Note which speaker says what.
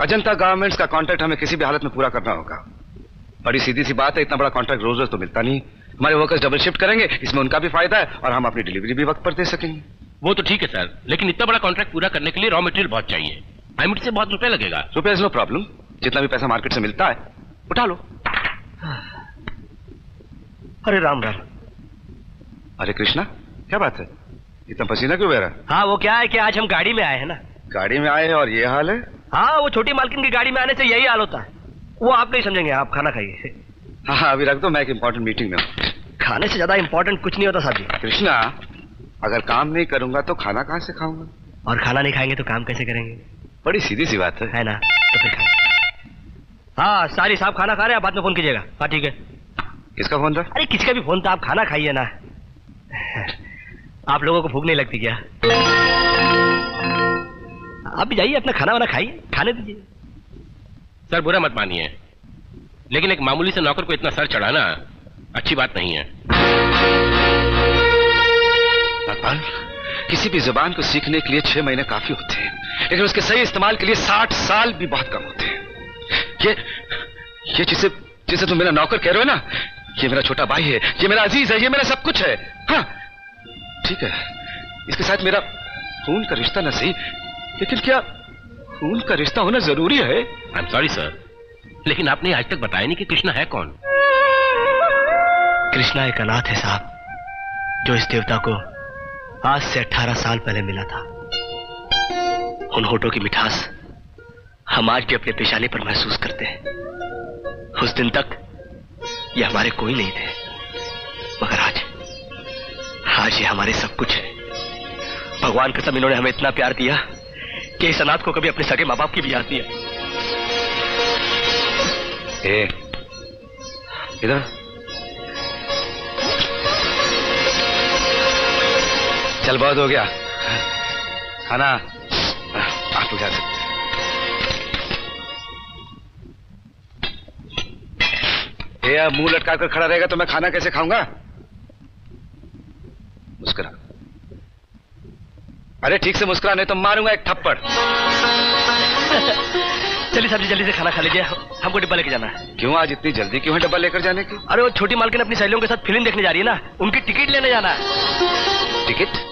Speaker 1: Ajanta garments का contract हमें किसी भी हालत में पूरा करना होगा। बड़ी सीधी सी बात है इतना बड़ा कॉन्ट्रैक्ट रोज रोज तो मिलता नहीं। हमारे वर्कर्स डबल शिफ्ट करेंगे इसमें उनका भी फ़ायदा है और हम अपनी डिलीवरी भी वक्त पर दे सकेंगे।
Speaker 2: वो तो ठीक है सर लेकिन इतना बड़ा कॉन्ट्रैक्ट पूरा करने के लिए रॉ मटेरियल बहुत चाहिए। आईमिट से बहुत रुपए लगेगा।
Speaker 1: रुपये नो प्रॉब्लम जितना भी पैसा मार्केट से मिलता है उठा लो।
Speaker 3: अरे राम राम।
Speaker 1: अरे कृष्णा क्या बात है? इतना पसीना क्यों बह रहा
Speaker 3: हाँ वो क्या है कि आज हम गाड़ी में आए हैं ना?
Speaker 1: गाड़ी में आए हैं और ये हाल है?
Speaker 3: हाँ वो छोटी मालकिन की गाड़ी में आने से यही हाल होता है। वो आप नहीं समझेंगे आप खाना खाइए।
Speaker 1: हाँ हाँ अभी रख दो मैं एक इंपॉर्टेंट मीटिंग में हूँ।
Speaker 3: खाने से ज़्यादा इंपॉर्टेंट कुछ नहीं होता साहब जी।
Speaker 1: कृष्णा अगर काम नहीं करूँगा तो खाना कहाँ से खाऊँगा?
Speaker 3: और खाना नहीं खाएँगे तो काम कैसे करेंगे?
Speaker 1: बड़ी सीधी सी बात है।
Speaker 3: है ना तो फिर खाएँ हाँ सारी साहब खाना खा रहे हैं बाद में फ़ोन कीजिएगा। हाँ ठीक है।
Speaker 1: किसका फ़ोन था?
Speaker 3: अरे किसका भी फ़ोन था आप खाना खाइए ना। आप लोगों को भूख नहीं लगती क्या? आप भी जाइए अपना खाना वाना खाइए खाने दीजिए।
Speaker 2: सर बुरा मत मानिए। लेकिन एक मामूली से नौकर को इतना सर चढ़ाना अच्छी बात नहीं है।
Speaker 1: किसी भी ज़ुबान को सीखने के लिए छह महीने काफ़ी होते हैं लेकिन उसके सही इस्तेमाल के लिए साठ साल भी बहुत कम होते हैं। ये ये जिसे जिसे तुम मेरा नौकर कह रहे हो ना ये मेरा छोटा भाई है ये मेरा अज़ीज़ है ये मेरा सब कुछ है। हाँ ठीक है। इसके साथ मेरा खून का रिश्ता न सही लेकिन क्या खून का रिश्ता होना ज़रूरी है?
Speaker 2: आई एम सॉरी सर लेकिन आपने आज तक बताया नहीं कि कृष्णा है कौन।
Speaker 3: कृष्णा एक अनाथ है साहब जो इस देवता को आज से 18 साल पहले मिला था। उन होठों की मिठास हम आज भी अपने पेशानी पर महसूस करते हैं। उस दिन तक ये हमारे कोई नहीं थे मगर आज आज ये हमारे सब कुछ है। भगवान कसम इन्होंने हमें इतना प्यार दिया। कि इस अनाथ को कभी अपने सगे माँ बाप की भी याद नहीं आई
Speaker 1: इधर। चल, बहुत हो गया। खाना आप जा सकते मुँह लटका कर खड़ा रहेगा तो मैं खाना कैसे खाऊँगा? मुस्कुरा। अरे ठीक से मुस्कुरा नहीं तो मारूँगा एक थप्पड़।
Speaker 3: चलिए साहब जी जल्दी से खाना खा लीजिए। हमको डिब्बा लेके जाना है।
Speaker 1: क्यों आज इतनी जल्दी क्यों है डब्बा लेकर जाने की?
Speaker 3: अरे वो छोटी मालकिन अपनी सहेलियों के साथ फ़िल्म देखने जा रही है ना उनकी टिकट लेने जाना है।
Speaker 1: टिकट?